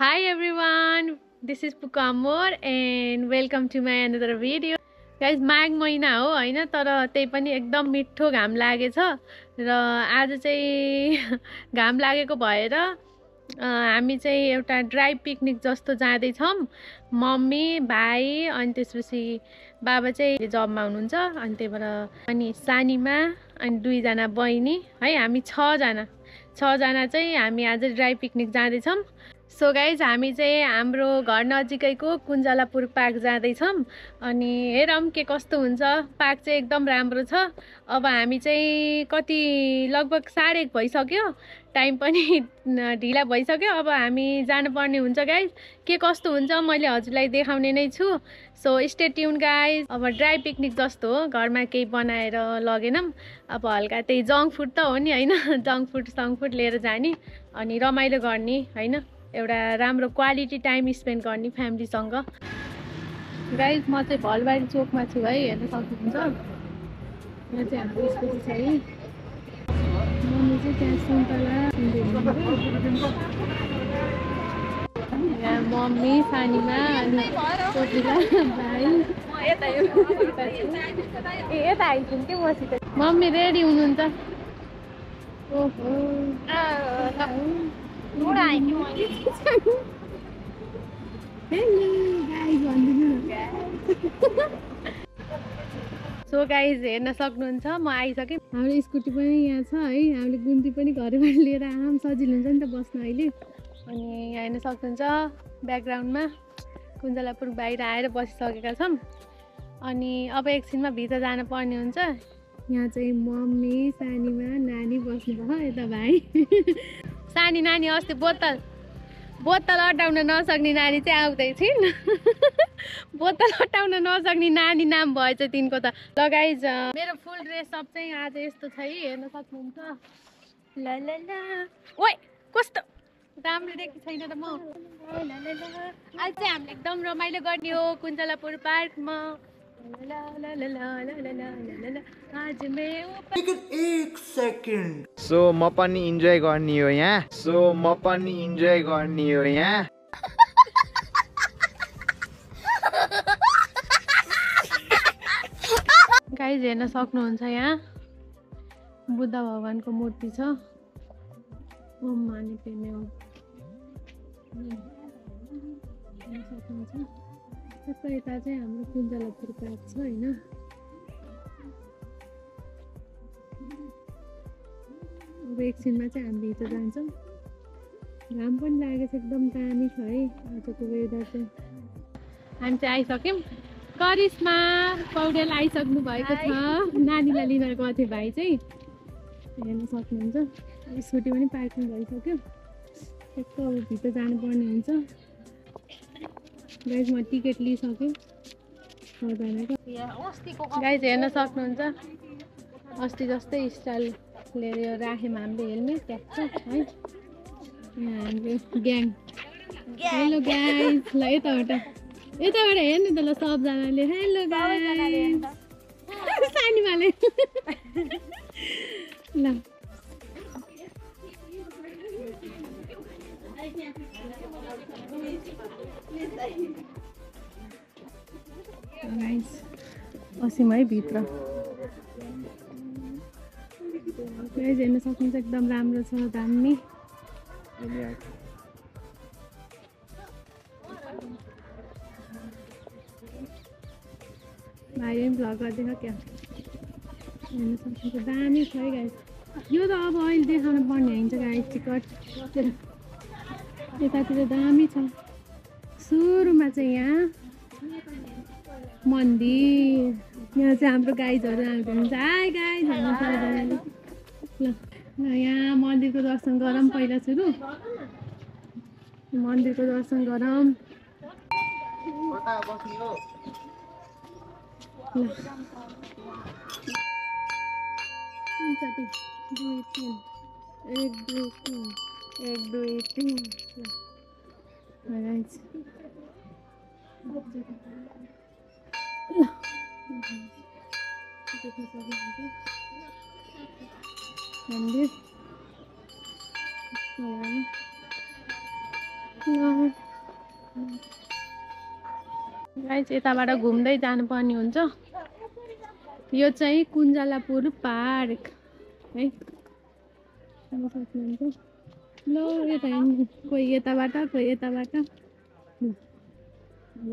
Hi everyone, this is Pukamor and welcome to my another video. Guys माघ महिना हो होइन तर त्यही पनि एकदम मिठो घाम लागेछ। र आज चाहिँ घाम लागेको भएर हामी चाहिँ एउटा ड्राई पिकनिक जस्तो जाँदैछौँ। मम्मी भाइ अनि त्यसपछि बाबा चाहिँ जबमा हुनुहुन्छ अनि त्यही भएर अनि सानीमा अनि दुईजना बहिनी। है हामी छजना। छजना चाहिँ हामी आज ड्राई पिकनिक जाँदैछौँ। सो गाइज हामी चाहिँ हाम्रो घर नजिकैको कुञ्जलापुर पार्क जाँदैछौँ। अनि हेरौँ के कस्तो हुन्छ। पार्क चाहिँ एकदम राम्रो छ। अब हामी चाहिँ कति लगभग साढे एक भइसक्यो। टाइम पनि ढिला भइसक्यो। अब हामी जानुपर्ने हुन्छ गाइज के कस्तो हुन्छ मैले हजुरलाई देखाउने नै छु। सो स्टे ट्युन गाइज अब ड्राई पिकनिक जस्तो हो। घरमा केही बनाएर लगेनौँ। अब हल्का त्यही जङ्क फुड त हो नि होइन? जङ्क फुड सङ्क फुड लिएर जाने। अनि रमाइलो गर्ने होइन? एउटा राम्रो क्वालिटी टाइम स्पेन्ड गर्ने फ्यामिलीसँग गाइज म चाहिँ भलबारी चोकमा छु है हेर्न सक्नुहुन्छ। यहाँ चाहिँ हाम्रो स्कुटी छ है। मम्मी चाहिँ त्यहाँ सुन्तला मम्मी सानीमा अनि कोपिला भाइ। ए यता आइपुग्यो कि मसित मम्मी रेडी हुनुहुन्छ। ओहो। सो गाइज हेर्न सक्नुहुन्छ म आइसकेँ हाम्रो स्कुटी पनि यहाँ छ है हामीले गुन्ती पनि घरबाट लिएर आम सजिलो हुन्छ नि त बस्न अहिले अनि यहाँ हेर्न सक्नुहुन्छ ब्याकग्राउन्डमा कुञ्जलापुर बाहिर आएर बसिसकेका छौँ अनि अब एकछिनमा भित्र जानुपर्ने हुन्छ यहाँ चाहिँ मम्मी सानीमा नानी बस्नुभयो यता भाइ सानी नानी अस्ति बोतल बोतल अटाउन नसक्ने नानी चाहिँ आउँदैछिन् बोतल अटाउन नसक्ने नानी नाम भएछ तिनको त। लगाइज मेरो फुल ड्रेसअप चाहिँ आज यस्तो छ है हेर्न सक्नुहुन्छ। ल ल ल। ओइ कस्तो? राम्रो देखेको छैन त म। ल ल ल। आज चाहिँ हामीले एकदम रमाइलो गर्ने हो कुञ्जलापुर पार्कमा। एक सेकेन्ड सो म पनि इन्जोय गर्ने हो यहाँ। सो म पनि इन्जोय गर्ने हो यहाँ। गाई हेर्न सक्नुहुन्छ यहाँ। बुद्ध भगवान्को मूर्ति छ। ओम माने पेन्ने हो सक्नुहुन्छ। त्यस्तो यता चाहिँ हाम्रो कुञ्जलापुर पार्क छ होइन? अब एकछिनमा चाहिँ हामी भित्र जान्छौँ। घाम पनि लागेको छ एकदम दामी छ है आजको वेदर चाहिँ। हामी चाहिँ आइसक्यौँ। करिश्मा पौडेल आइसक्नु भएको छ। नानीलाई लिन गएको थियो भाइ चाहिँ। हेर्न सक्नुहुन्छ। स्कुटी पनि पार्किङ भइसक्यो। ठ्याक्क अब भित्र जानुपर्ने हुन्छ। गाइज म टिकट लिइसकेँ। गाइज हेर्न सक्नुहुन्छ? अस्ति जस्तै स्टाइल लिएर यो राख्यौँ हामीले हेलमेट ट्याक्क है? हाम्रो ग्याङ। हेलो गाइज ल यताबाट। यताबाट हेर्नु त ल सबजनाले। Hello guys सानीमाले। ल। असिम है भित्र हेर्न सक्नुहुन्छ एकदम राम्रो छ दामी भाइले पनि भ्लग गरिदिएको क्या हेर्न सक्नुहुन्छ दामी छ है गाइस यो त अब अहिले देखाउनु पर्ने हुन्छ गाइस टिकट यतातिर दामी छ सुरुमा चाहिँ यहाँ मन्दिर यहाँ चाहिँ हाम्रो गाइजहरू आएको हुन्छ। हाई गाइज ल यहाँ मन्दिरको दर्शन गरौँ पहिला सुरु। मन्दिरको दर्शन गरौँ। तिनचोटि दुई तिन एक दुई तिन। एक दुई तिन। यताबाट घुम्दै जानुपर्ने हुन्छ। यो चाहिँ कुञ्जलापुर पार्क है? सक्नुहुन्छ ल यता कोही यताबाट कोही यताबाट। ल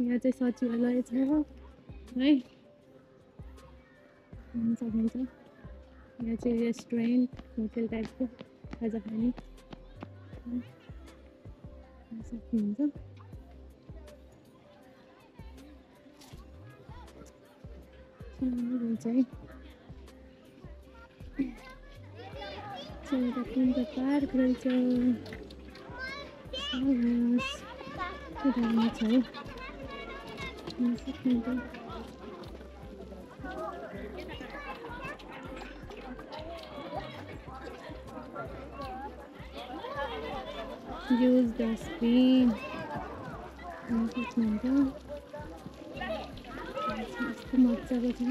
यहाँ चाहिँ सचिवालय छ। है हेर्न सक्नुहुन्छ यहाँ चाहिँ रेस्टुरेन्ट होटेल टाइपको खाजा खाने सक्नुहुन्छ हुन्छ है पार्क रहेछ हवस्, के राम्रो छ है हेर्न सक्नुहुन्छ युज डस्टबिन हेर्न सक्नुहुन्छ कस्तो मजाको छ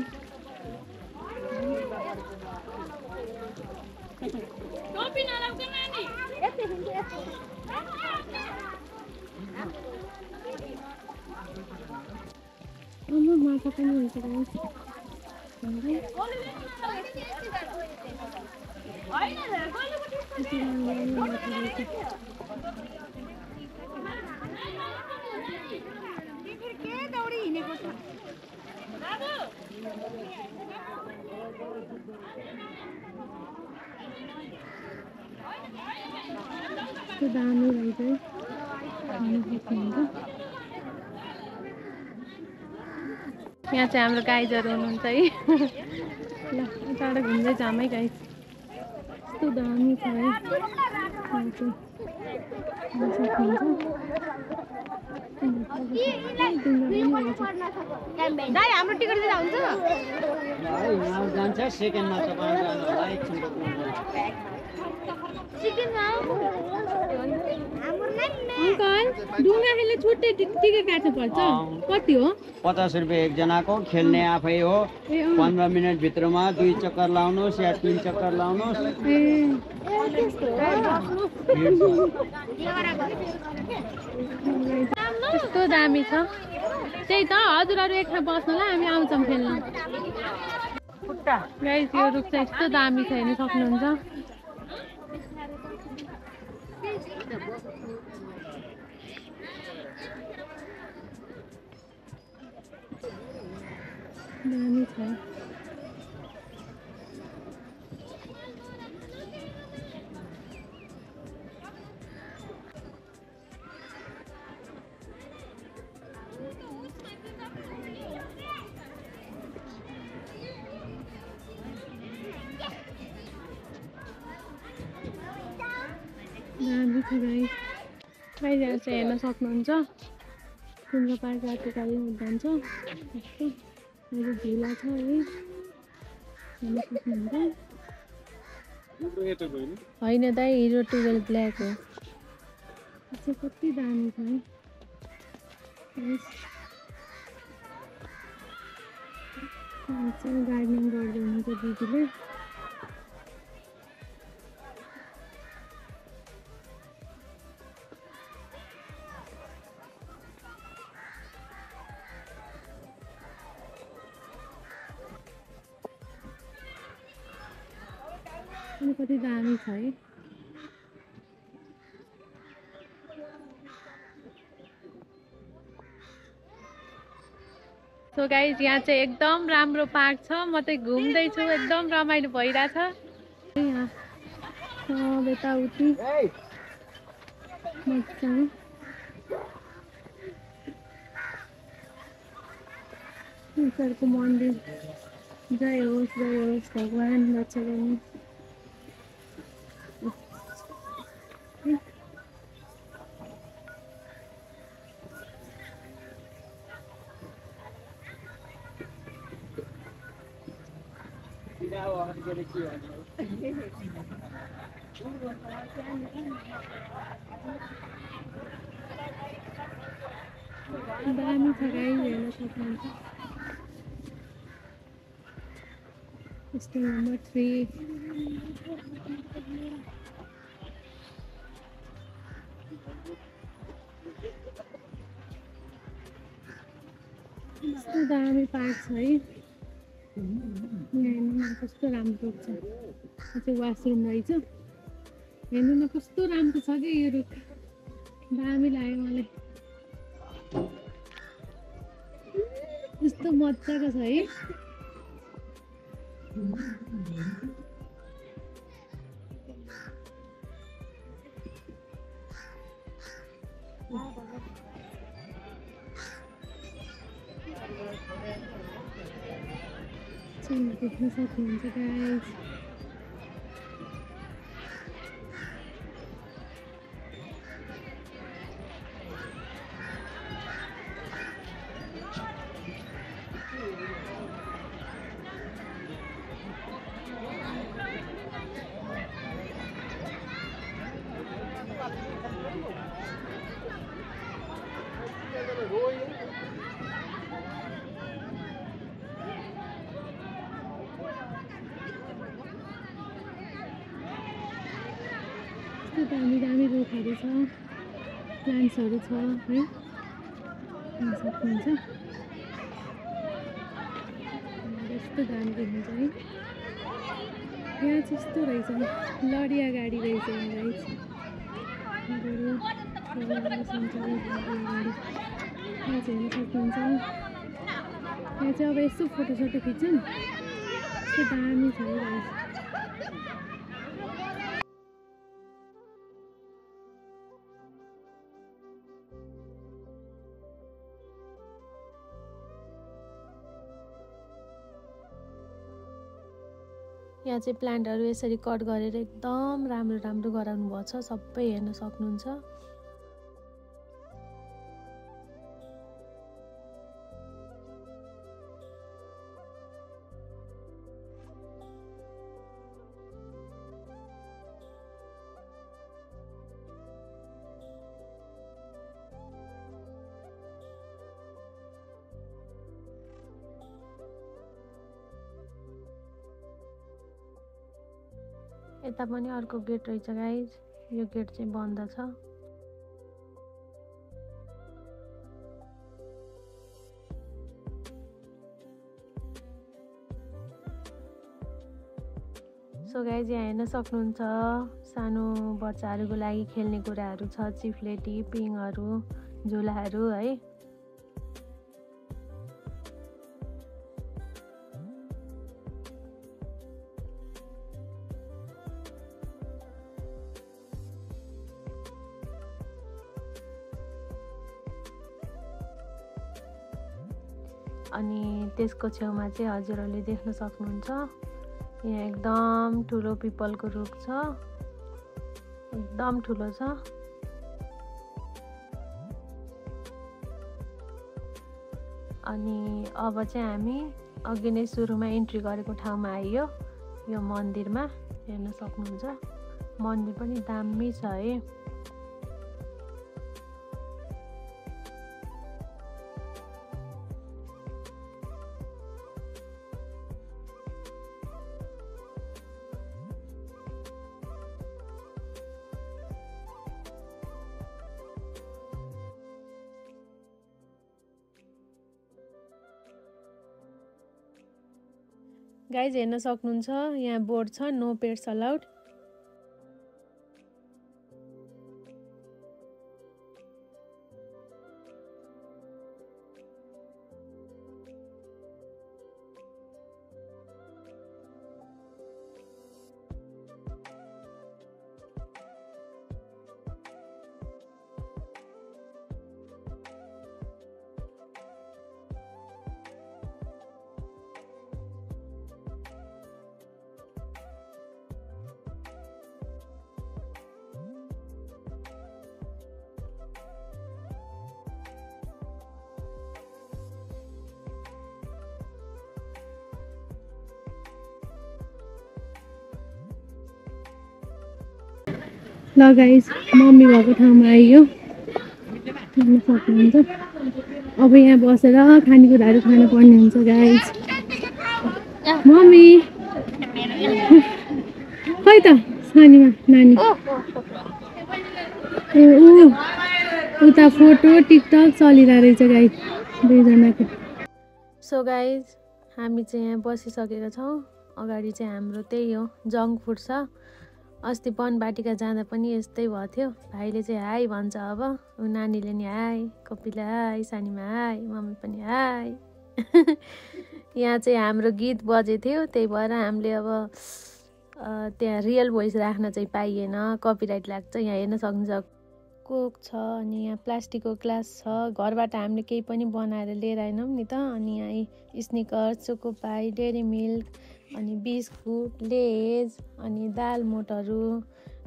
अम्म माछा पनि हुन्छ guys। यहाँ चाहिँ हाम्रो गाइजहरू हुनुहुन्छ है। ल यताबाट घुम्दै है गाइज कस्तो दामी छ है। यहाँ चाहिँ हेर्न सक्नुहुन्छ दाइ हाम्रो टिकट दिँदा हुन्छ यहाँ जान्छ सेकेन्डमा तपाईँ जानुहोला एकछिनको सिक्किममा अङ्कल डुङ्गाखेलले छुट्टै टिकट काट्नु पर्छ कति हो? पचास रुपियाँ एकजनाको खेल्ने आफै हो। पन्ध्र मिनटभित्रमा दुई चक्कर लाउनुहोस् या तिन चक्कर लाउनुहोस्। ए। कस्तो दामी छ। त्यही त हजुरहरू एक ठाउँ बस्नु ल हामी आउँछौँ खेल्न गाइस यो रुख चाहिँ यस्तो दामी छ हेर्नु सक्नुहुन्छ। दामी छ। गाई बाहिर चाहिँ हेर्न सक्नुहुन्छ। कुन्द्र पार्क रातिकाली जान्छ मेरो झुला छ है हेर्न सक्नुहुन्छ। होइन दाइ हिरो टुवेल्भ ब्ल्याक हो। चाहिँ कति दामी छ है। गार्डनिङ गर्दै हुनुहुन्छ दिदीले। गाइज यहाँ चाहिँ एकदम राम्रो पार्क छ। म चाहिँ घुम्दैछु। एकदम रमाइलो भइरहेछ। यताउति मन्दिर। जय होस् जय होस् भगवान् रक्षा Question number 3 यस्तो दामी पार्क छ है हेर्नुमा कस्तो राम्रो छ यो चाहिँ वासरुम रहेछ न कस्तो राम्रो छ कि यो रुख दामी लाग्यो मलाई यस्तो मजाको छ है चाहिँ देख्न सक्नुहुन्छ गाइज कस्तो दामी दामी रुखहरू छ प्लान्ट्सहरू छ है? सक्नुहुन्छ यस्तो दामी देखिन्छ है? यहाँ चाहिँ यस्तो रहेछ लडिया गाडी रहेछ यहाँ चाहिँ हेर्न सक्नुहुन्छ। यहाँ चाहिँ अब यसो फोटो सोटो खिच्छौँ यस्तो दामी छ है यहाँ चाहिँ प्लान्टहरू यसरी कट गरेर एकदम राम्रो राम्रो गराउनु भएको छ सबै हेर्न सक्नुहुन्छ। यता पनि अर्को गेट रहेछ गाइज यो गेट चाहिँ बन्द छ। सो गाइज यहाँ हेर्न सक्नुहुन्छ सानो बच्चाहरूको लागि खेल्ने कुराहरू छ चिफ्लेटी पिङहरू झुलाहरू है। अनि त्यसको छेउमा चाहिँ हजुरहरूले देख्न सक्नुहुन्छ। यहाँ एकदम ठुलो पिपलको रुख छ। एकदम ठुलो छ। अनि अब चाहिँ हामी अघि नै सुरुमा इन्ट्री गरेको ठाउँमा आइयो। यो मन्दिरमा हेर्न सक्नुहुन्छ। मन्दिर पनि दामी छ है। गाइज हेर्न सक्नुहुन्छ यहाँ बोर्ड छ no pets allowed. Guys mummy भएको ठाउँमा आइयो। हेर्न सक्नुहुन्छ। अब यहाँ बसेर खानेकुराहरू खानु पर्ने हुन्छ गाइज मम्मी। खै त सानीमा नानी। ए ऊ उता फोटो टिकटक चलिरहेको रहेछ गाइज दुईजनाको। सो गाइज हामी चाहिँ यहाँ बसिसकेका छौँ। अगाडि चाहिँ हाम्रो त्यही हो जङ्क फुड छ। अस्ति बनबाटिका जाँदा पनि यस्तै भएको थियो। भाइले चाहिँ हाई भन्छ अब। ऊ नानीले नि हाई कपिला हाई सानीमा हाई मम्मी पनि हाई यहाँ चाहिँ हाम्रो गीत बजेको थियो। त्यही भएर हामीले अब त्यहाँ रियल भोइस राख्न चाहिँ पाइएन। कपिराइट लाग्छ यहाँ हेर्न सक्नुहुन्छ। कोक छ अनि यहाँ प्लास्टिकको ग्लास छ। घरबाट हामीले केही पनि बनाएर लिएर आएनौँ नि त। अनि यहाँ Snickers Choco Pie Dairy Milk अनि बिस्कुट लेज अनि दाल मोटहरू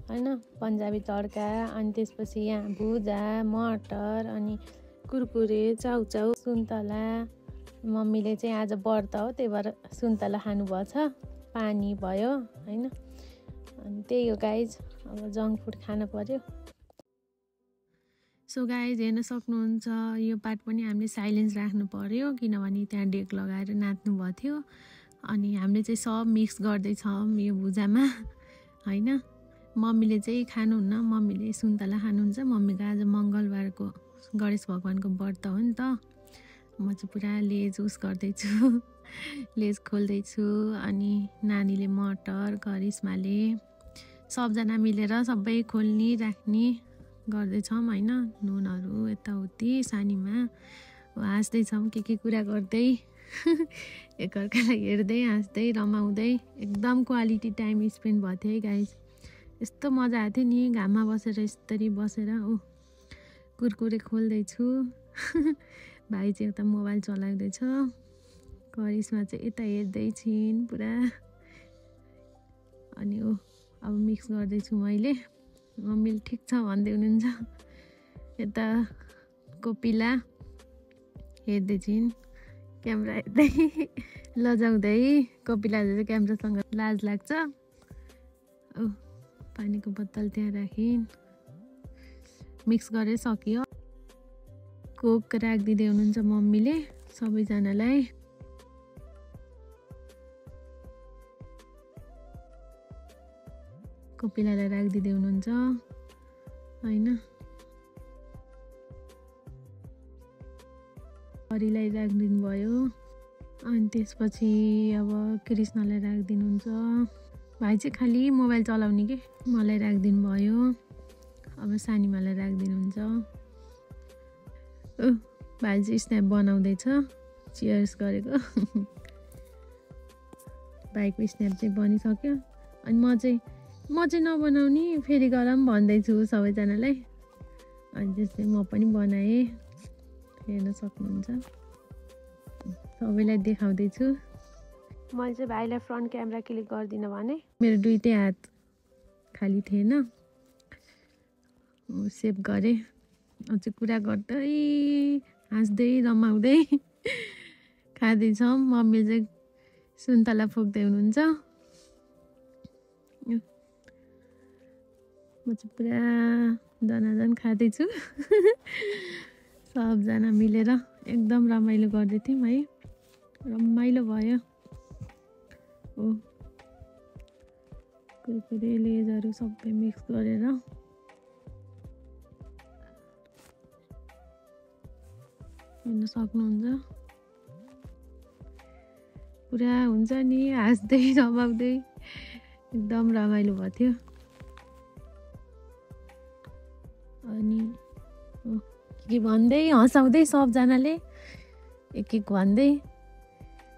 होइन? पन्जाबी तड्का अनि त्यसपछि यहाँ भुजा मटर अनि कुरकुरे चाउचाउ सुन्तला। मम्मीले चाहिँ आज व्रत हो त्यही भएर सुन्तला खानुभएको छ पानी भयो होइन? अनि त्यही हो गाइज अब जङ्क फुड खानु पऱ्यो सो गाइज हेर्न सक्नुहुन्छ यो पार्ट पनि हामीले साइलेन्स राख्नु पऱ्यो किनभने त्यहाँ डेक लगाएर नाच्नु भएको थियो। अनि हामीले चाहिँ सब मिक्स गर्दैछौँ यो भुजामा होइन? मम्मीले चाहिँ खानुहुन्न। मम्मीले सुन्तला खानुहुन्छ। मम्मीको आज मङ्गलबारको गणेश भगवान्को व्रत हो नि त। म चाहिँ पुरा लेज उस गर्दैछु लेज खोल्दैछु। अनि नानीले मटर करिश्माले सबजना मिलेर सबै खोल्ने राख्ने गर्दैछौँ होइन? नुनहरू यताउति सानीमा। हाँस्दैछौँ के के कुरा गर्दै। एकअर्कालाई हेर्दै हाँस्दै रमाउँदै एकदम क्वालिटी टाइम स्पेन्ड भएको थियो है गाइज यस्तो मजा आएको थियो नि घाममा बसेर यसरी बसेर ऊ कुरकुरे खोल्दैछु भाइ चाहिँ उता मोबाइल चलाउँदैछ करिसमा चाहिँ यता हेर्दै छिन् पुरा। अनि ऊ अब मिक्स गर्दैछु मैले। मम्मीले ठिक छ भन्दै हुनुहुन्छ। यता कोपिला हेर्दै छिन्। क्यामेरा हेर्दै लजाउँदै कपिलाले चाहिँ क्यामेरासँग लाज लाग्छ। ओ पानीको बोतल त्यहाँ राखिन्। मिक्स गरेर सकियो कोक राखिदिँदै हुनुहुन्छ मम्मीले सबैजनालाई। कपिलालाई राखिदिँदै हुनुहुन्छ। होइन। हरिलाई राखिदिनु भयो। अनि त्यसपछि अब कृष्णलाई राखिदिनुहुन्छ। भाइ चाहिँ खालि मोबाइल चलाउने कि? मलाई राखिदिनु भयो। अब सानीमालाई राखिदिनुहुन्छ। ऊ भाइ चाहिँ स्न्याप बनाउँदैछ। चियर्स गरेको। भाइको स्न्याप चाहिँ बनिसक्यो। अनि म चाहिँ म चाहिँ नबनाउने फेरि गरम भन्दैछु सबैजनालाई। अनि त्यसै म पनि बनाएँ। हेर्न सक्नुहुन्छ। सबैलाई देखाउँदैछु। मैले चाहिँ भाइलाई फ्रन्ट क्यामेरा क्लिक गरिदिनँ भने। मेरो दुइटै हात खाली थिएन। सेभ गरेँ। अझ कुरा गर्दै हाँस्दै रमाउँदै खाँदैछौँ। मम्मीले चाहिँ सुन्तला फोक्दै हुनुहुन्छ। म चाहिँ पुरा जनाजन खाँदैछु। सबजना मिलेर एकदम रमाइलो गर्दै थियौँ है। रमाइलो भयो। हो। कुरकुरे लेजहरू सबै मिक्स गरेर। हेर्न सक्नुहुन्छ। पुरा हुन्छ नि हाँस्दै रमाउँदै एकदम रमाइलो भएको थियो। अनि के भन्दै हँसाउँदै सबजनाले एक एक भन्दै।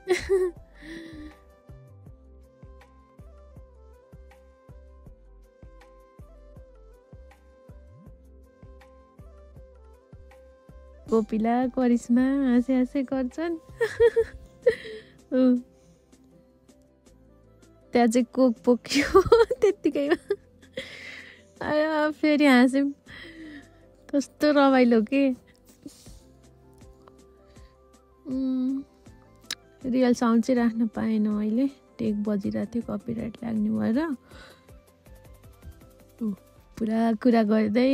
कोपिला करिश्मा हाँसे हाँसे गर्छन्। त्यहाँ चाहिँ कोक पोक्यो त्यत्तिकैमा आया फेरि हाँस्यौँ। कस्तो रमाइलो के? रियल साउन्ड चाहिँ राख्न पाएन अहिले टेक बजिरहेको थियो कपिराइट लाग्ने भएर। पुरा कुरा गर्दै।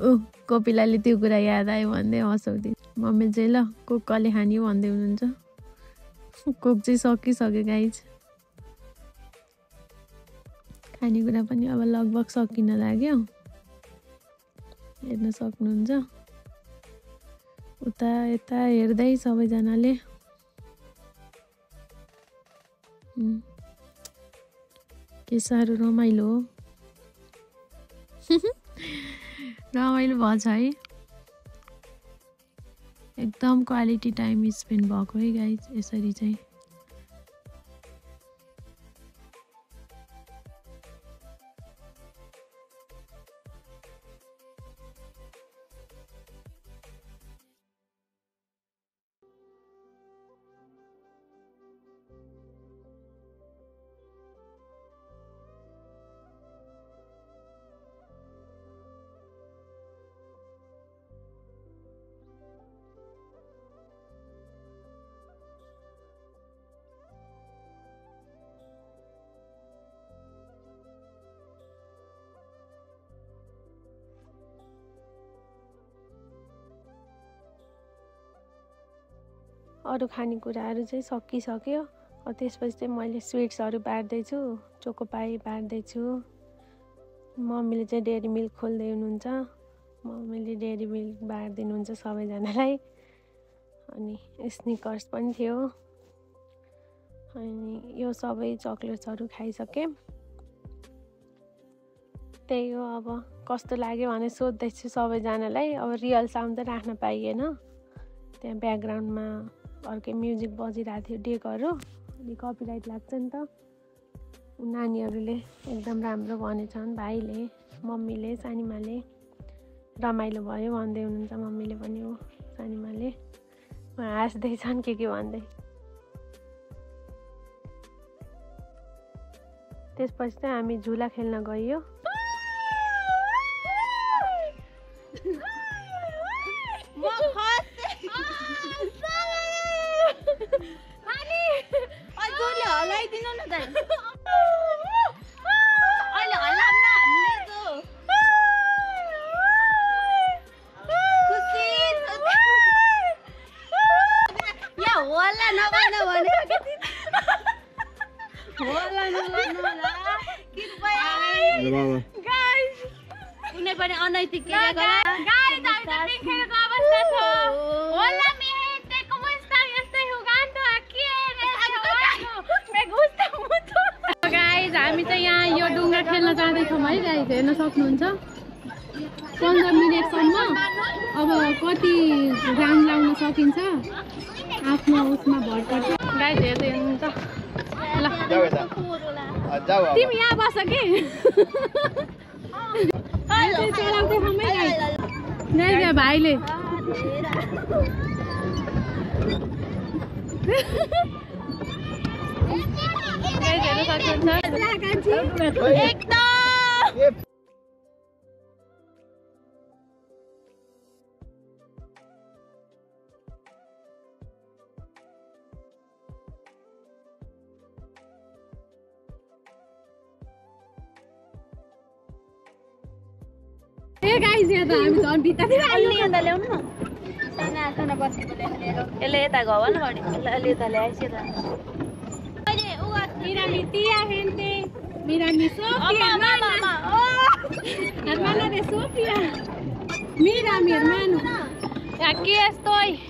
ऊ कपिलाले त्यो कुरा याद आयो भन्दै हँसाउँदै। मम्मी चाहिँ ल कोक कसले खाने भन्दै हुनुहुन्छ। कोक चाहिँ सकिसक्यो गाइज खानेकुरा पनि अब लगभग सकिन लाग्यो। हेर्न सक्नुहुन्छ। उता यता हेर्दै सबैजनाले। के साह्रो रमाइलो हो। रमाइलो भएछ है। एकदम क्वालिटी टाइम स्पेन्ड भएको है गाई यसरी चाहिँ। अरू खानेकुराहरू चाहिँ सकिसक्यो। त्यसपछि चाहिँ मैले स्विट्सहरू बाँड्दैछु चोको पाई बाँड्दैछु। मम्मीले चाहिँ डेरी मिल्क खोल्दै हुनुहुन्छ। मम्मीले डेरी मिल्क बाँडिदिनुहुन्छ सबैजनालाई। अनि स्निकर्स पनि थियो। अनि यो सबै चक्लेट्सहरू खाइसकेँ। त्यही हो अब कस्तो लाग्यो भनेर सोध्दैछु सबैजनालाई। अब रियल साउन्ड त राख्न पाइएन। त्यहाँ ब्याकग्राउन्डमा अर्कै म्युजिक बजिरहेको थियो डेकहरू। अनि कपिराइट लाग्छ नि त। नानीहरूले एकदम राम्रो भनेछन् भाइले मम्मीले सानीमाले। रमाइलो भयो भन्दै हुनुहुन्छ मम्मीले पनि हो सानीमाले। हाँस्दैछन् के के भन्दै। त्यसपछि चाहिँ हामी झुला खेल्न गइयो। न त अहिले हल्लाम न हामीले जो यहाँ होला नभन भनेको होला नभन कृपया कुनै पनि अनैतिक क्रिया गर गाइज डुङ्गा खेल्न जाँदैछौँ है गाइज हेर्न सक्नुहुन्छ। पन्ध्र मिनटसम्म अब कति राउन्ड लाउन सकिन्छ आफ्नो उसमा भर पर्छ। गाइज हेर्दै हुनुहुन्छ ल। तिमी यहाँ बस कि? गाइज गाइज भाइले। गाइज हेर्न सक्नुहुन्छ ए गाइज यहाँ त हामी झन् भित्तातिर आइयो अन्त ल्याउनु न ल्याएर यसले यता यता ल्याएपछि Mira mi tía, gente. Mira mi Sofía, hermana. Hermana de Sofía. Mira mi hermano. Aquí estoy.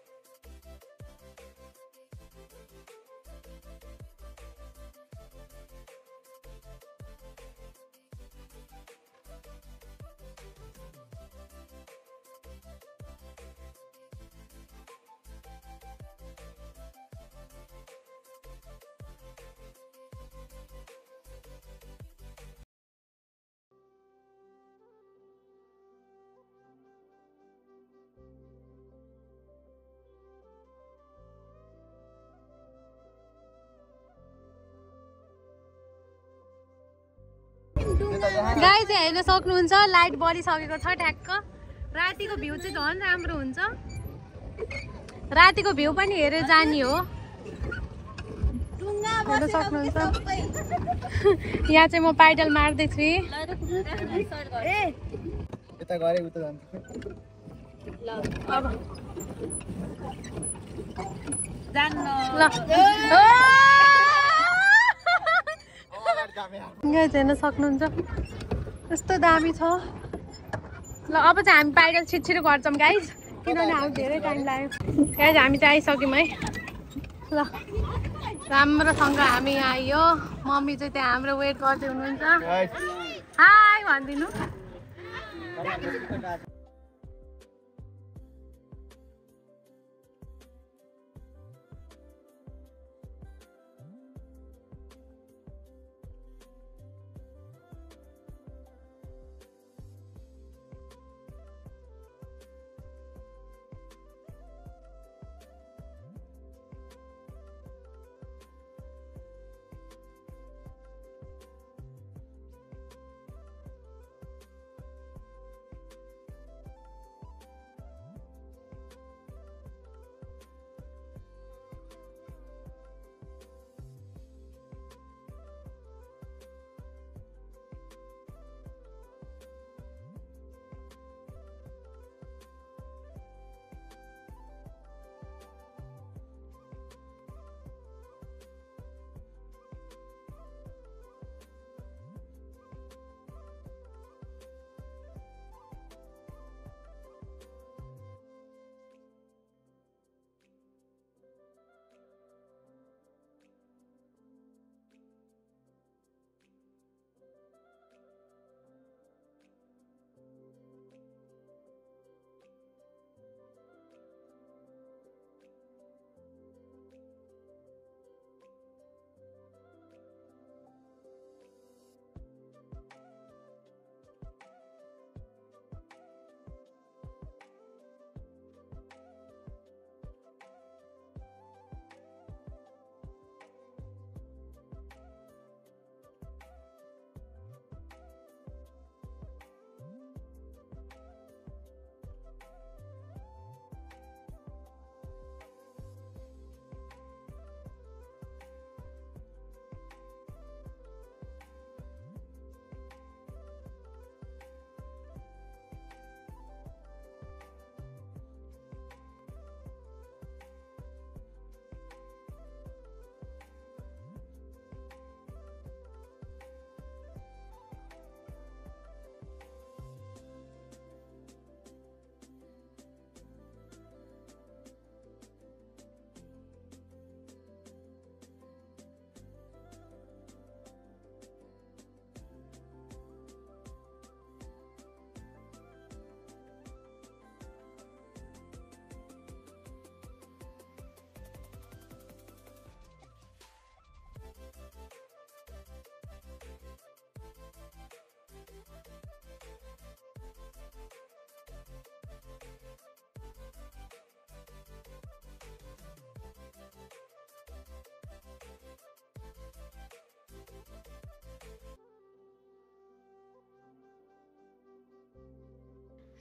गाई चाहिँ हेर्न सक्नुहुन्छ लाइट बलिसकेको छ ठ्याक्क। रातिको भ्यू चाहिँ झन् राम्रो हुन्छ। रातिको भ्यू पनि हेरेर जाने हो। हेर्न सक्नुहुन्छ। यहाँ चाहिँ म पाइडल मार्दैछु। है। यता गरे उता जान्छ। अब। जान्न। ल। गाई हेर्न सक्नुहुन्छ। कस्तो दामी छ। ल अब चाहिँ हामी पाइडल छिटछिटो गर्छौँ गाइज किनभने हामी धेरै टाइम लाग्यो। गाइज हामी चाहिँ आइसक्यौँ है। ल राम्रोसँग हामी आइयो। मम्मी चाहिँ त्यहाँ हाम्रो वेट गर्दै हुनुहुन्छ। हाई भनिदिनु।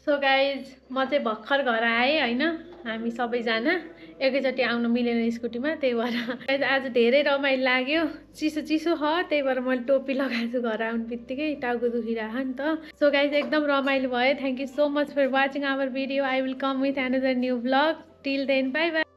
सो गाइज म चाहिँ भर्खर घर आएँ होइन? हामी सबैजना एकैचोटि आउनु मिलेन स्कुटीमा त्यही भएर आज धेरै रमाइलो लाग्यो। चिसो चिसो छ त्यही भएर मैले टोपी लगाएको छु घर आउने बित्तिकै टाउको दुखिरहेको नि त। सो गाइज एकदम रमाइलो भयो। Thank you so much for watching our video I will come with another new blog till then bye bye